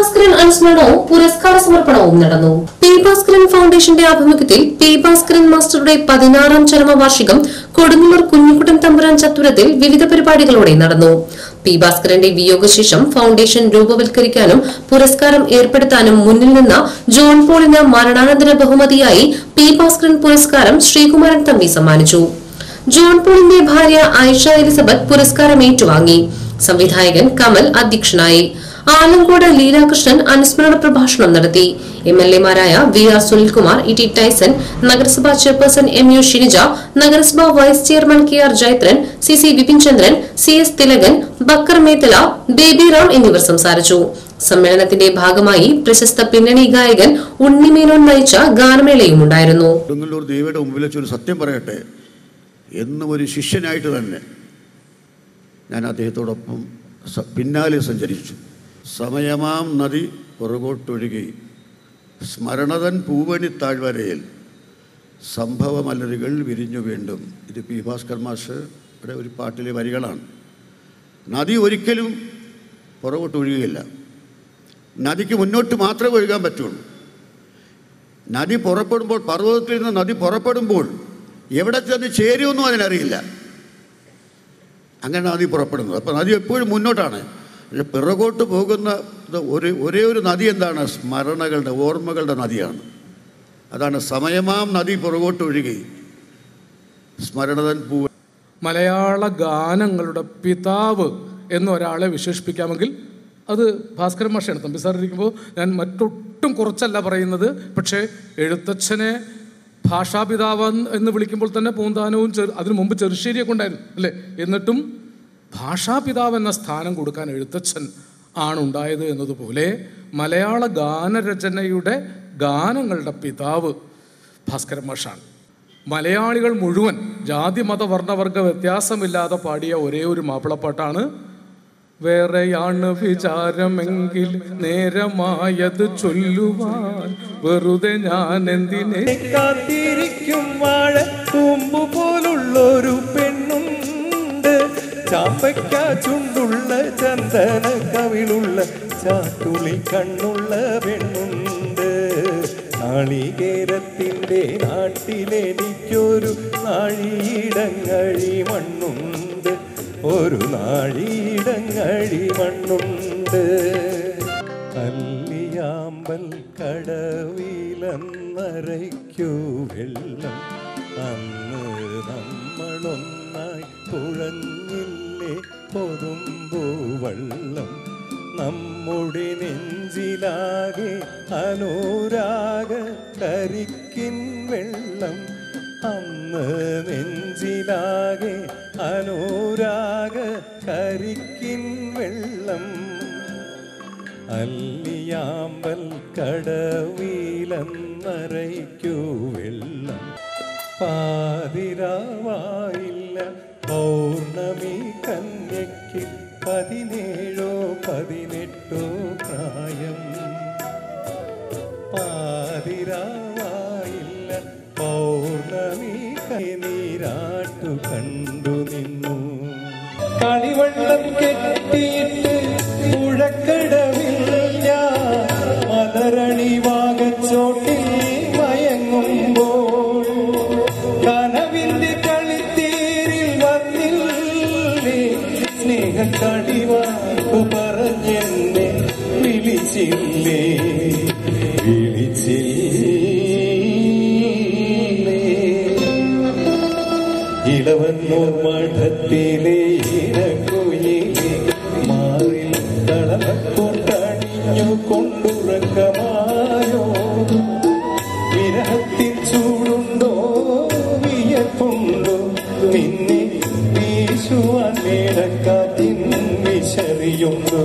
ഭാസ്കരൻ അനുസ്മരണവും പുരസ്കാര സമർപ്പണവും നടന്നു. പി ഭാസ്കരൻ ഫൗണ്ടേഷന്റെ ആഭിമുഖ്യത്തിൽ പി ഭാസ്കരൻ മാസ്റ്ററുടെ പതിനാറാം ചരമവാർഷികം കൊടുങ്ങല്ലൂർ കുഞ്ഞിക്കുട്ടൻ തമ്പുരാൻ ചത്തുരത്തിൽ വിവിധ പരിപാടികളോടെ നടന്നു. പി ഭാസ്കരന്റെ വിയോഗശേഷം ഫൗണ്ടേഷൻ രൂപവൽക്കരിക്കാനും പുരസ്കാരം ഏർപ്പെടുത്താനും മുന്നിൽ നിന്ന ജോൺ പോളിന് മരണാനന്തര ബഹുമതിയായി പി ഭാസ്കരൻ പുരസ്കാരം ശ്രീകുമാരൻ തമ്പി സമ്മാനിച്ചു. ജോൺ പോളിന്റെ ഭാര്യ ആയിഷ എലിസബത്ത് പുരസ്കാരം ഏറ്റുവാങ്ങി. സംവിധായകൻ കമൽ അധ്യക്ഷനായി. ആലങ്കോട് ലീലാകൃഷ്ണൻ അനുസ്മരണ പ്രഭാഷണം നടത്തി. M L എമാരായ V R Sunilkumar E T Tyson നഗരസഭാ ചെയർപേഴ്സൺ എം യു ഷിനിജ നഗരസഭാ vice chairman K R Jayathran C C Vipin Chandran C S Thilakan Bakkar Methala Baby Ram എന്നിവർ സംസാരിച്ചു. സമ്മേളനത്തിന്റെ ഭാഗമായി പ്രശസ്ത പിന്നണി ഗായകൻ ഉണ്ണിമേനോൻ നയിച്ച ഗാനമേളയും ഉണ്ടായിരുന്നു. ഒരു സത്യം പറയട്ടെ. എന്നും ഒരു ശിഷ്യനായിട്ട് തന്നെ ഞാൻ അദ്ദേഹത്തോടൊപ്പം പിന്നാലെ സഞ്ചരിച്ചു. സമയമാം നദി പുറകോട്ടൊഴുകി. സ്മരണതൻ പൂവണി താഴ്വരയിൽ സംഭവമലരുകൾ വിരിഞ്ഞു വീണ്ടും. ഇത് പി ഭാസ്കർ മാഷയുടെ ഒരു പാട്ടിലെ വരികളാണ്. നദി ഒരിക്കലും പുറകോട്ടൊഴുകുകയില്ല നദിക്ക് മുന്നോട്ട് മാത്രമേ ഒഴുകാൻ പറ്റുള്ളൂ. നദി പുറപ്പെടുമ്പോൾ പർവതത്തിൽ നിന്ന് നദി പുറപ്പെടുമ്പോൾ എവിടെ ചെന്ന് ചേരുമെന്നും അതിനറിയില്ല. അങ്ങനെ നദി പുറപ്പെടുന്നത്. അപ്പോൾ നദി എപ്പോഴും മുന്നോട്ടാണ്. പക്ഷെ പിറകോട്ട് പോകുന്ന ഒരു ഒരേ ഒരു നദി എന്താണ്? സ്മരണകളുടെ ഓർമ്മകളുടെ നദിയാണ്. അതാണ് സമയമാം നദി പുറകോട്ട് ഒഴുകി. സ്മരണതൻ പൂ മലയാള ഗാനങ്ങളുടെ പിതാവ് എന്നൊരാളെ വിശേഷിപ്പിക്കാമെങ്കിൽ അത് ഭാസ്കരൻ മാഷയാണ് തമ്പി സാർ ഇരിക്കുമ്പോൾ ഞാൻ മറ്റൊട്ടും കുറച്ചല്ല പറയുന്നത്. പക്ഷേ എഴുത്തച്ഛനെ ഭാഷാപിതാവ് എന്ന് വിളിക്കുമ്പോൾ തന്നെ പൂന്താനവും ചെറു അതിനു മുമ്പ് ചെറുശ്ശേരിയൊക്കെ ഉണ്ടായിരുന്നു അല്ലേ? എന്നിട്ടും ഭാഷാപിതാവ് എന്ന സ്ഥാനം കൊടുക്കാൻ എഴുത്തച്ഛൻ ആണുണ്ടായത് എന്നതുപോലെ മലയാള ഗാനരചനയുടെ ഗാനങ്ങളുടെ പിതാവ് ഭാസ്കരൻ മാഷാണ്. മലയാളികൾ മുഴുവൻ ജാതി മത വർണവർഗ വ്യത്യാസമില്ലാതെ പാടിയ ഒരേ ഒരു മാപ്പിളപ്പാട്ടാണ്. വേറെയാണ് വിചാരമെങ്കിൽ നേരമായത് ചൊല്ലുവാൻ വെറുതെ ഞാൻ എന്തിനെ കാത്തിരിക്കും വാഴ കൂമ്പു പോലുള്ളൊരു ചാമ്പയ്ക്ക ചുണ്ടുള്ള ചന്ദന കവിളുള്ള ചാത്തുളി കണ്ണുള്ള പെണ്ണുണ്ട്. നാളികേരത്തിന്റെ നാട്ടിലെനിക്കൊരു നാഴിയിടങ്ങഴി മണ്ണുണ്ട് ഒരു നാഴിയിടങ്ങഴി മണ്ണുണ്ട് കല്ലിയാമ്പൽ കടവിലന്നരയ്ക്കു വെള്ളം. അന്ന് നമ്മളൊന്നായി തുഴഞ്ഞില്ലേ പൊതുമ്പൂ പൊതുമ്പൂവെള്ളം നമ്മുടെ നെഞ്ചിലാകെ അനുരാഗ കരിക്കിൻ വെള്ളം. അന്ന് നെഞ്ചിലാകെ അനുരാഗ കരിക്കിൻ വെള്ളം. അല്ലിയാമ്പൽ കടവിലന്നരയ്ക്കു വെള്ളം. പാതിരാവായില്ല പൗർണമി കന്യയ്ക്ക് പതിനേഴോ പതിനെട്ടോ പ്രായം. പാതിരാവായില്ല പൗർണമി നീരാട്ടു കണ്ടു നിന്നു. കളിവെള്ളം കെട്ടിയിട്ട് പുഴക്കടവിൽ വിളിച്ചില്ലേ വിളിച്ചില്ലേ ഇളവന്നൂർ മഠത്തിലെ ഇരക്കുയിലെ മാറിൽ കളമക്കൊണ്ടണിഞ്ഞു കൊണ്ടുറക്കമായോ? വിരഹത്തിൽ ചൂടുണ്ടോ? വിയപ്പുണ്ടോ നിന്നെ വീശുവാൻ മേടക്കാറ്റിൻ വിശറിയുണ്ടോ?